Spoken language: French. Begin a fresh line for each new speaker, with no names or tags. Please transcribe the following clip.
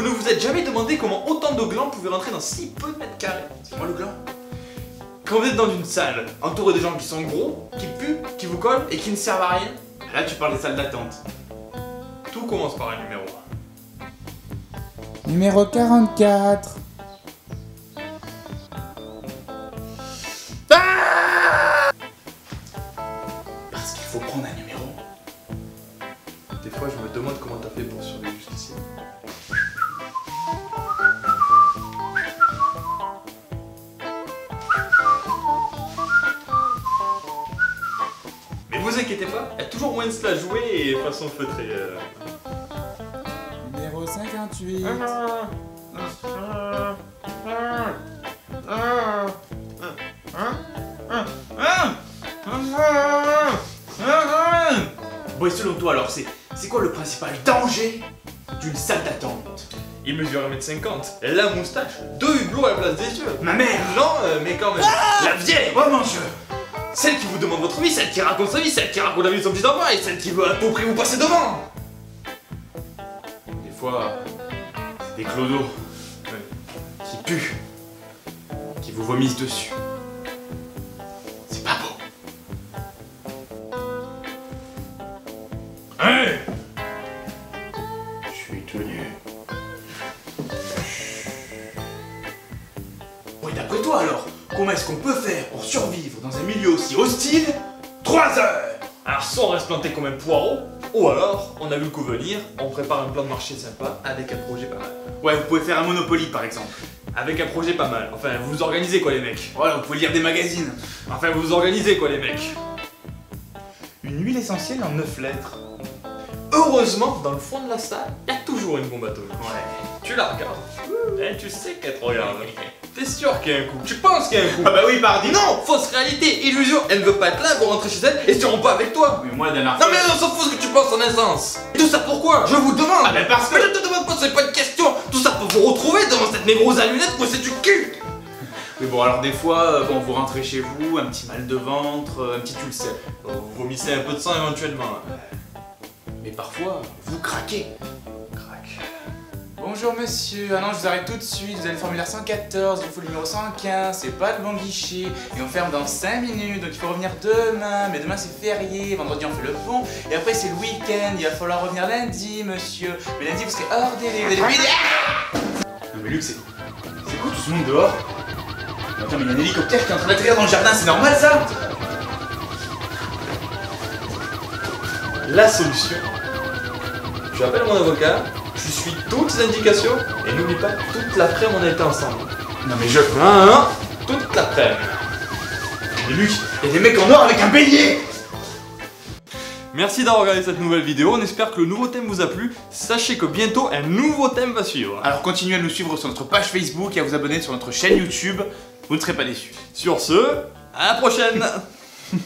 Vous ne vous êtes jamais demandé comment autant de glands pouvaient rentrer dans si peu de mètres carrés
C'est moi le gland
Quand vous êtes dans une salle, entouré de gens qui sont gros, qui puent, qui vous collent et qui ne servent à rien, là tu parles des salles d'attente. Tout commence par un numéro.
Numéro 44.
Parce qu'il faut prendre un numéro.
Des fois je me demande comment t'as fait pour survivre jusqu'ici. Vous inquiétez pas, il y a toujours moyen de se la jouer et façon feutrée. euh.
Numéro 58.
Bon, et selon toi, alors, c'est c'est quoi le principal danger d'une salle d'attente?
Il mesure 1m50, la moustache, deux hublots à la place des yeux.
Ma mère
Non, euh, mais quand même. la vieille
Oh mon dieu
Celle qui vous demande votre vie, celle qui raconte sa vie, celle qui raconte la vie de son petit enfant et celle qui veut à tout prix vous passer devant
Des fois, c'est des clodos qui puent, qui vous vomissent dessus. C'est pas beau. Hey Je suis tenu. Et d'après toi alors, comment est-ce qu'on peut faire pour survivre dans un milieu aussi hostile 3 heures
Alors soit on reste planté comme un poireau, ou alors, on a vu le coup venir, on prépare un plan de marché sympa avec un projet pas mal.
Ouais, vous pouvez faire un Monopoly par exemple.
Avec un projet pas mal. Enfin, vous vous organisez quoi les mecs
Voilà, vous pouvez lire des magazines.
Enfin, vous vous organisez quoi les mecs
Une huile essentielle en 9 lettres.
Heureusement, dans le fond de la salle, il y a toujours une bombe atomique.
Ouais.
Tu la regardes. Et tu sais qu'elle te regarde. T'es sûr qu'il y a un coup Tu penses qu'il y a un coup
Ah bah oui, pardi
Non Fausse réalité, illusion, elle ne veut pas être là, elle veut rentrer chez elle et se rompt pas avec toi.
Mais moi, la dernière
Non mais on s'en fout ce que tu penses en essence Et tout ça pourquoi? Je vous demande.
Ah ben parce que-
Mais je te demande pas, c'est pas une question. Tout ça pour vous retrouver devant cette névrose à lunettes c'est du cul.
Mais bon, alors des fois, euh, bon, vous rentrez chez vous, un petit mal de ventre, euh, un petit ulcère.
Vous vomissez un peu de sang éventuellement.
Mais parfois, vous craquez.
Bonjour monsieur, ah non je vous arrête tout de suite, vous avez le formulaire 114, il faut le numéro 115, c'est pas le bon guichet, et on ferme dans 5 minutes, donc il faut revenir demain, mais demain c'est férié, vendredi on fait le pont, et après c'est le week-end, il va falloir revenir lundi monsieur, mais lundi vous serez hors délai, vous allez
Non mais Luc, c'est... C'est quoi tout ce monde dehors? Attends, mais il y a un hélicoptère qui est en train d'atterrir dans le jardin, c'est normal ça?
La solution. Tu appelles mon avocat, tu suis toutes les indications et n'oublie pas toute l'après-midi on a été ensemble.
Non mais je...
Hein, hein Toute l'après-midi.
Mais Luc, il y a des mecs en or avec un bélier
Merci d'avoir regardé cette nouvelle vidéo, on espère que le nouveau thème vous a plu. Sachez que bientôt un nouveau thème va suivre.
Alors continuez à nous suivre sur notre page Facebook et à vous abonner sur notre chaîne YouTube, vous ne serez pas déçus.
Sur ce, à la prochaine